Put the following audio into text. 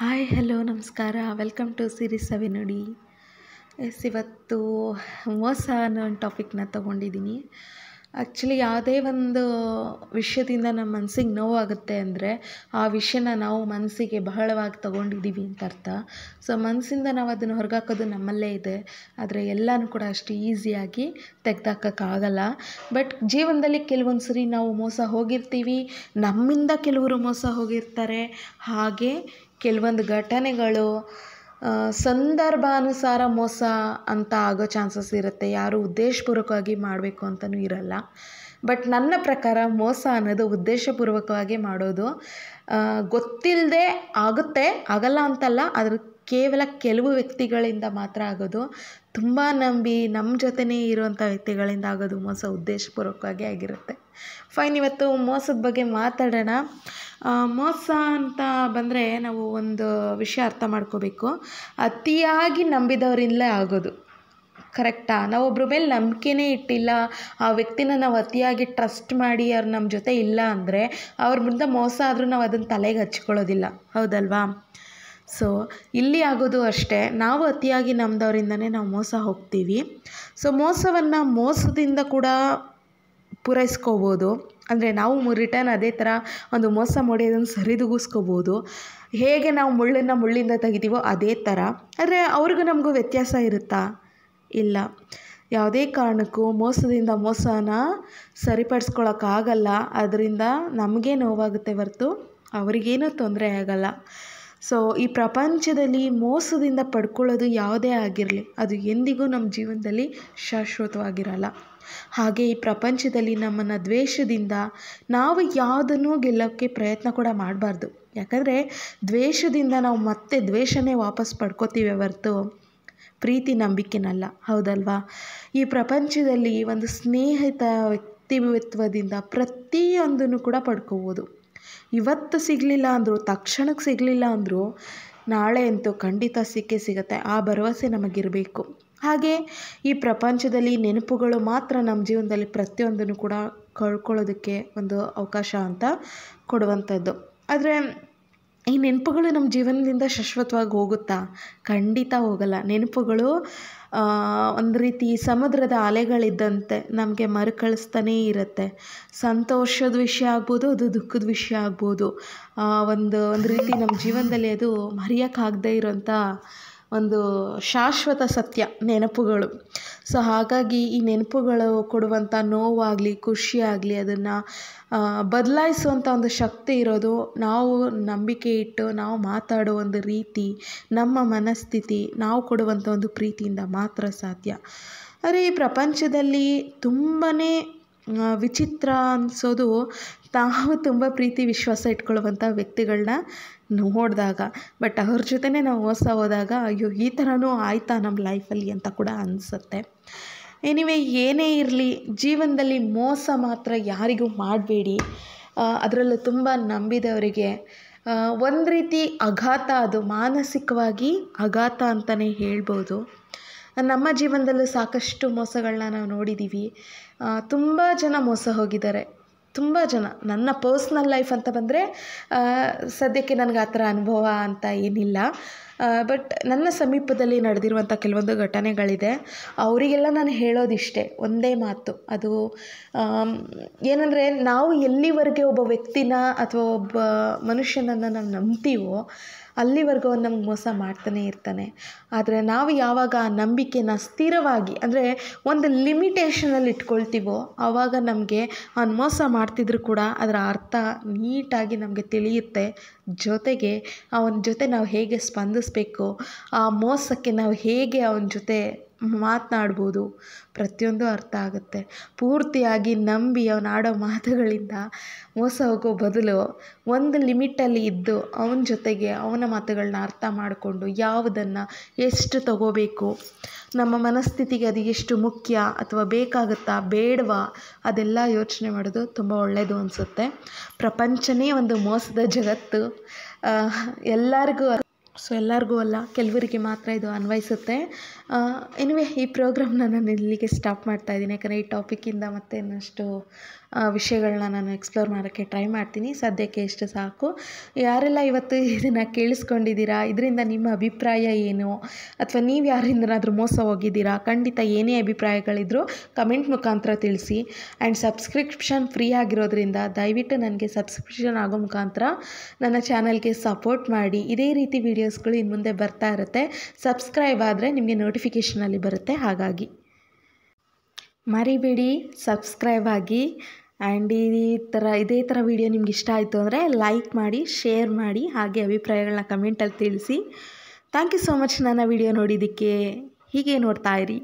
Hi, hello, ನಮಸ್ಕಾರ. Welcome to series Savinudi ಎಸ್, ಇವತ್ತು ಮೋಸ ಅನ್ನೋ ಒಂದು ಟಾಪಿಕ್ನ ತೊಗೊಂಡಿದ್ದೀನಿ. ಆ್ಯಕ್ಚುಲಿ ಯಾವುದೇ ಒಂದು ವಿಷಯದಿಂದ ನಮ್ಮ ಮನಸ್ಸಿಗೆ ನೋವಾಗುತ್ತೆ ಅಂದರೆ, ಆ ವಿಷಯನ ನಾವು ಮನಸ್ಸಿಗೆ ಬಹಳವಾಗಿ ತೊಗೊಂಡಿದ್ದೀವಿ ಅಂತ ಅರ್ಥ. ಸೊ ಮನಸ್ಸಿಂದ ನಾವು ಅದನ್ನು ಹೊರಗಾಕೋದು ನಮ್ಮಲ್ಲೇ ಇದೆ. ಆದರೆ ಎಲ್ಲನೂ ಕೂಡ ಅಷ್ಟು ಈಸಿಯಾಗಿ ತೆಗ್ದಾಕೋಕ್ಕಾಗಲ್ಲ. ಬಟ್ ಜೀವನದಲ್ಲಿ ಕೆಲವೊಂದು ಸರಿ ನಾವು ಮೋಸ ಹೋಗಿರ್ತೀವಿ. ನಮ್ಮಿಂದ ಕೆಲವರು ಮೋಸ ಹೋಗಿರ್ತಾರೆ. ಹಾಗೆ ಕೆಲವೊಂದು ಘಟನೆಗಳು ಸಂದರ್ಭಾನುಸಾರ ಮೋಸ ಅಂತ ಆಗೋ ಚಾನ್ಸಸ್ ಇರುತ್ತೆ. ಯಾರು ಉದ್ದೇಶಪೂರ್ವಕವಾಗಿ ಮಾಡಬೇಕು ಅಂತಲೂ ಇರಲ್ಲ. ಬಟ್ ನನ್ನ ಪ್ರಕಾರ ಮೋಸ ಅನ್ನೋದು ಉದ್ದೇಶಪೂರ್ವಕವಾಗಿ ಮಾಡೋದು ಗೊತ್ತಿಲ್ಲದೆ ಆಗುತ್ತೆ, ಆಗಲ್ಲ ಅಂತಲ್ಲ ಅದ್ರ ಕೇವಲ ಕೆಲವು ವ್ಯಕ್ತಿಗಳಿಂದ ಮಾತ್ರ ಆಗೋದು, ತುಂಬ ನಂಬಿ ನಮ್ಮ ಜೊತೆನೇ ಇರುವಂಥ ವ್ಯಕ್ತಿಗಳಿಂದ ಆಗೋದು ಮೋಸ ಉದ್ದೇಶಪೂರ್ವಕವಾಗಿ ಆಗಿರುತ್ತೆ. ಫೈನ್, ಇವತ್ತು ಮೋಸದ ಬಗ್ಗೆ ಮಾತಾಡೋಣ. ಮೋಸ ಅಂತ ಬಂದರೆ ನಾವು ಒಂದು ವಿಷಯ ಅರ್ಥ ಮಾಡ್ಕೋಬೇಕು. ಅತಿಯಾಗಿ ನಂಬಿದವರಿಂದಲೇ ಆಗೋದು. ಕರೆಕ್ಟಾ? ನಾವೊಬ್ಬರ ಮೇಲೆ ನಂಬಿಕೆನೇ ಇಟ್ಟಿಲ್ಲ. ಆ ವ್ಯಕ್ತಿನ ನಾವು ಅತಿಯಾಗಿ ಟ್ರಸ್ಟ್ ಮಾಡಿ ಅವ್ರು ನಮ್ಮ ಜೊತೆ ಇಲ್ಲ ಅಂದರೆ ಅವ್ರ ಮುಂದೆ ಮೋಸ ಆದರೂ ನಾವು ಅದನ್ನು ತಲೆಗೆ ಹಚ್ಕೊಳ್ಳೋದಿಲ್ಲ. ಹೌದಲ್ವಾ? ಸೊ ಇಲ್ಲಿ ಆಗೋದು ಅಷ್ಟೇ. ನಾವು ಅತಿಯಾಗಿ ನಂಬಿದವರಿಂದನೇ ನಾವು ಮೋಸ ಹೋಗ್ತೀವಿ. ಸೊ ಮೋಸವನ್ನು ಮೋಸದಿಂದ ಕೂಡ ಪೂರೈಸ್ಕೋಬೋದು. ಅಂದರೆ ನಾವು ರಿಟರ್ನ್ ಅದೇ ಥರ ಒಂದು ಮೋಸ ಮಾಡಿ ಅದನ್ನು ಸರಿದೂಗಿಸ್ಕೋಬೋದು. ಹೇಗೆ ನಾವು ಮುಳ್ಳನ್ನು ಮುಳ್ಳಿಂದ ತೆಗಿತೀವೋ ಅದೇ ಥರ ಆದರೆ ಅವ್ರಿಗೂ ನಮಗೂ ವ್ಯತ್ಯಾಸ ಇರುತ್ತಾ? ಇಲ್ಲ. ಯಾವುದೇ ಕಾರಣಕ್ಕೂ ಮೋಸದಿಂದ ಮೋಸನ ಸರಿಪಡಿಸ್ಕೊಳಕ್ಕಾಗಲ್ಲ. ಅದರಿಂದ ನಮಗೇ ನೋವಾಗುತ್ತೆ ಹೊರ್ತು ಅವರಿಗೇನೂ ತೊಂದರೆ ಆಗಲ್ಲ. ಸೊ ಈ ಪ್ರಪಂಚದಲ್ಲಿ ಮೋಸದಿಂದ ಪಡ್ಕೊಳ್ಳೋದು ಯಾವುದೇ ಆಗಿರಲಿ, ಅದು ಎಂದಿಗೂ ನಮ್ಮ ಜೀವನದಲ್ಲಿ ಶಾಶ್ವತವಾಗಿರಲ್ಲ. ಹಾಗೆ ಈ ಪ್ರಪಂಚದಲ್ಲಿ ನಮ್ಮನ್ನು ದ್ವೇಷದಿಂದ ನಾವು ಯಾವುದನ್ನು ಗೆಲ್ಲೋಕ್ಕೆ ಪ್ರಯತ್ನ ಕೂಡ ಮಾಡಬಾರ್ದು. ಯಾಕಂದರೆ ದ್ವೇಷದಿಂದ ನಾವು ಮತ್ತೆ ದ್ವೇಷನೇ ವಾಪಸ್ ಪಡ್ಕೋತೀವಿ ಹೊರ್ತು ಪ್ರೀತಿ ನಂಬಿಕೆನಲ್ಲ, ಹೌದಲ್ವಾ? ಈ ಪ್ರಪಂಚದಲ್ಲಿ ಒಂದು ಸ್ನೇಹಿತ ವ್ಯಕ್ತಿತ್ವದಿಂದ ಪ್ರತಿಯೊಂದನ್ನು ಕೂಡ ಪಡ್ಕೋಬೋದು. ಇವತ್ತು ಸಿಗಲಿಲ್ಲ ಅಂದರೂ, ತಕ್ಷಣಕ್ಕೆ ಸಿಗಲಿಲ್ಲ ಅಂದರೂ, ನಾಳೆ ಅಂತೂ ಖಂಡಿತ ಸಿಕ್ಕೇ ಸಿಗುತ್ತೆ. ಆ ಭರವಸೆ ನಮಗಿರಬೇಕು. ಹಾಗೆ ಈ ಪ್ರಪಂಚದಲ್ಲಿ ನೆನಪುಗಳು ಮಾತ್ರ ನಮ್ಮ ಜೀವನದಲ್ಲಿ ಪ್ರತಿಯೊಂದನ್ನು ಕೂಡ ಕಳ್ಕೊಳ್ಳೋದಕ್ಕೆ ಒಂದು ಅವಕಾಶ ಅಂತ ಕೊಡುವಂಥದ್ದು. ಆದರೆ ಈ ನೆನಪುಗಳು ನಮ್ಮ ಜೀವನದಿಂದ ಶಾಶ್ವತವಾಗಿ ಹೋಗುತ್ತಾ? ಖಂಡಿತ ಹೋಗಲ್ಲ. ನೆನಪುಗಳು ಒಂದು ರೀತಿ ಸಮುದ್ರದ ಅಲೆಗಳಿದ್ದಂತೆ ನಮಗೆ ಮರುಕಳಿಸ್ತಾನೇ ಇರುತ್ತೆ. ಸಂತೋಷದ ವಿಷಯ ಆಗ್ಬೋದು, ಅದು ದುಃಖದ ವಿಷಯ ಆಗ್ಬೋದು. ಒಂದು ಒಂದು ರೀತಿ ನಮ್ಮ ಜೀವನದಲ್ಲಿ ಅದು ಮರೆಯೋಕ್ಕಾಗದೇ ಇರೋಂಥ ಒಂದು ಶಾಶ್ವತ ಸತ್ಯ, ನೆನಪುಗಳು. ಸೊ ಹಾಗಾಗಿ ಈ ನೆನಪುಗಳು ಕೊಡುವಂಥ ನೋವಾಗಲಿ, ಖುಷಿಯಾಗಲಿ ಅದನ್ನು ಬದಲಾಯಿಸುವಂಥ ಒಂದು ಶಕ್ತಿ ಇರೋದು ನಾವು ನಂಬಿಕೆ ಇಟ್ಟು ನಾವು ಮಾತಾಡೋ ಒಂದು ರೀತಿ, ನಮ್ಮ ಮನಸ್ಥಿತಿ, ನಾವು ಕೊಡುವಂಥ ಒಂದು ಪ್ರೀತಿಯಿಂದ ಮಾತ್ರ ಸಾಧ್ಯ. ಆದರೆ ಈ ಪ್ರಪಂಚದಲ್ಲಿ ತುಂಬಾ ವಿಚಿತ್ರ ಅನಿಸೋದು ತಾವು ತುಂಬ ಪ್ರೀತಿ ವಿಶ್ವಾಸ ಇಟ್ಕೊಳ್ಳುವಂಥ ವ್ಯಕ್ತಿಗಳನ್ನ ನೋಡಿದಾಗ. ಬಟ್ ಅವ್ರ ಜೊತೆನೇ ನಾವು ಮೋಸ ಹೋದಾಗ, ಅಯ್ಯೋ, ಈ ಥರನೂ ಆಯಿತಾ ನಮ್ಮ ಲೈಫಲ್ಲಿ ಅಂತ ಕೂಡ ಅನಿಸುತ್ತೆ. ಎನಿವೆ ಏನೇ ಇರಲಿ, ಜೀವನದಲ್ಲಿ ಮೋಸ ಮಾತ್ರ ಯಾರಿಗೂ ಮಾಡಬೇಡಿ. ಅದರಲ್ಲೂ ತುಂಬ ನಂಬಿದವರಿಗೆ ಒಂದು ರೀತಿ ಆಘಾತ ಅದು ಮಾನಸಿಕವಾಗಿ ಆಘಾತ ಅಂತಲೇ ಹೇಳ್ಬೋದು. ನಮ್ಮ ಜೀವನದಲ್ಲೂ ಸಾಕಷ್ಟು ಮೋಸಗಳನ್ನ ನಾವು ನೋಡಿದ್ದೀವಿ ತುಂಬ ಜನ ಮೋಸ ಹೋಗಿದ್ದಾರೆ. ತುಂಬ ಜನ. ನನ್ನ ಪರ್ಸ್ನಲ್ ಲೈಫ್ ಅಂತ ಬಂದರೆ ಸದ್ಯಕ್ಕೆ ನನಗೆ ಆ ಥರ ಅನುಭವ ಅಂತ ಏನಿಲ್ಲ. ಬಟ್ ನನ್ನ ಸಮೀಪದಲ್ಲಿ ನಡೆದಿರುವಂಥ ಕೆಲವೊಂದು ಘಟನೆಗಳಿದೆ. ಅವರಿಗೆಲ್ಲ ನಾನು ಹೇಳೋದಿಷ್ಟೇ. ಒಂದೇ ಮಾತು. ಅದು ಏನಂದರೆ ನಾವು ಎಲ್ಲಿವರೆಗೆ ಒಬ್ಬ ವ್ಯಕ್ತಿನ ಅಥವಾ ಒಬ್ಬ ಮನುಷ್ಯನನ್ನು ನಾವು ನಂಬ್ತೀವೋ ಅಲ್ಲಿವರೆಗೂ ಅವ್ನು ನಮ್ಗೆ ಮೋಸ ಮಾಡ್ತಾನೆ ಇರ್ತಾನೆ. ಆದರೆ ನಾವು ಯಾವಾಗ ಆ ನಂಬಿಕೆನ ಸ್ಥಿರವಾಗಿ, ಅಂದರೆ ಒಂದು ಲಿಮಿಟೇಷನಲ್ಲಿ ಇಟ್ಕೊಳ್ತೀವೋ ಆವಾಗ ನಮಗೆ ಅವ್ನು ಮೋಸ ಮಾಡ್ತಿದ್ರು ಕೂಡ ಅದರ ಅರ್ಥ ನೀಟಾಗಿ ನಮಗೆ ತಿಳಿಯುತ್ತೆ. ಜೊತೆಗೆ ಅವನ ಜೊತೆ ನಾವು ಹೇಗೆ ಸ್ಪಂದಿಸಬೇಕು, ಆ ಮೋಸಕ್ಕೆ ನಾವು ಹೇಗೆ ಅವನ ಜೊತೆ ಮಾತನಾಡ್ಬೋದು. ಪ್ರತಿಯೊಂದು ಅರ್ಥ ಆಗುತ್ತೆ. ಪೂರ್ತಿಯಾಗಿ ನಂಬಿ ಅವ್ನು ಆಡೋ ಮಾತುಗಳಿಂದ ಮೋಸ ಹೋಗೋ ಬದಲು ಒಂದು ಲಿಮಿಟಲ್ಲಿ ಇದ್ದು ಅವನ ಜೊತೆಗೆ ಅವನ ಮಾತುಗಳನ್ನ ಅರ್ಥ ಮಾಡಿಕೊಂಡು ಯಾವುದನ್ನು ಎಷ್ಟು ತಗೋಬೇಕು, ನಮ್ಮ ಮನಸ್ಥಿತಿಗೆ ಅದು ಎಷ್ಟು ಮುಖ್ಯ ಅಥವಾ ಬೇಕಾಗುತ್ತಾ ಬೇಡವಾ, ಅದೆಲ್ಲ ಯೋಚನೆ ಮಾಡೋದು ತುಂಬ ಒಳ್ಳೆಯದು ಅನಿಸುತ್ತೆ. ಪ್ರಪಂಚನೇ ಒಂದು ಮೋಸದ ಜಗತ್ತು. ಎಲ್ಲರಿಗೂ ಸೊ ಎಲ್ಲರಿಗೂ ಅಲ್ಲ, ಕೆಲವರಿಗೆ ಮಾತ್ರ ಇದು ಅನ್ವಯಿಸುತ್ತೆ. ಎನಿವೆ ಈ ಪ್ರೋಗ್ರಾಮ್ನ ನಾನು ಇಲ್ಲಿಗೆ ಸ್ಟಾಪ್ ಮಾಡ್ತಾ ಇದ್ದೀನಿ. ಯಾಕಂದರೆ ಈ ಟಾಪಿಕ್ಕಿಂದ ಮತ್ತೆ ಇನ್ನಷ್ಟು ವಿಷಯಗಳನ್ನ ನಾನು ಎಕ್ಸ್ಪ್ಲೋರ್ ಮಾಡೋಕ್ಕೆ ಟ್ರೈ ಮಾಡ್ತೀನಿ. ಸದ್ಯಕ್ಕೆ ಇಷ್ಟು ಸಾಕು. ಯಾರೆಲ್ಲ ಇವತ್ತು ಇದನ್ನು ಕೇಳಿಸ್ಕೊಂಡಿದ್ದೀರಾ? ಇದರಿಂದ ನಿಮ್ಮ ಅಭಿಪ್ರಾಯ ಏನು? ಅಥವಾ ನೀವು ಯಾರಿಂದನಾದರೂ ಮೋಸ ಹೋಗಿದ್ದೀರಾ? ಖಂಡಿತ ಏನೇ ಅಭಿಪ್ರಾಯಗಳಿದ್ರು ಕಮೆಂಟ್ ಮುಖಾಂತರ ತಿಳಿಸಿ. ಆ್ಯಂಡ್ ಸಬ್ಸ್ಕ್ರಿಪ್ಷನ್ ಫ್ರೀ ಆಗಿರೋದ್ರಿಂದ ದಯವಿಟ್ಟು ನನಗೆ ಸಬ್ಸ್ಕ್ರಿಪ್ಷನ್ ಆಗೋ ಮುಖಾಂತರ ನನ್ನ ಚಾನಲ್ಗೆ ಸಪೋರ್ಟ್ ಮಾಡಿ. ಇದೇ ರೀತಿ ವೀಡಿಯೋಸ್ಗಳು ಇನ್ನು ಮುಂದೆ ಬರ್ತಾ ಇರುತ್ತೆ. ಸಬ್ಸ್ಕ್ರೈಬ್ ಆದರೆ ನಿಮಗೆ ನೋಟಿಫಿಕೇಷನಲ್ಲಿ ಬರುತ್ತೆ. ಹಾಗಾಗಿ. ಮರಿಬೇಡಿ ಸಬ್ಸ್ಕ್ರೈಬ್ ಆಗಿ. ಆ್ಯಂಡ್ ಈ ಥರ ಇದೇ ಥರ ವಿಡಿಯೋ ನಿಮ್ಗೆ ಇಷ್ಟ ಆಯಿತು ಅಂದರೆ ಲೈಕ್ ಮಾಡಿ ಶೇರ್ ಮಾಡಿ, ಹಾಗೆ ಅಭಿಪ್ರಾಯಗಳನ್ನ ಕಮೆಂಟಲ್ಲಿ ತಿಳಿಸಿ. ಥ್ಯಾಂಕ್ ಯು ಸೋ ಮಚ್ ನನ್ನ ವಿಡಿಯೋ ನೋಡಿದ್ದಕ್ಕೆ. ಹೀಗೆ ನೋಡ್ತಾ ಇರಿ.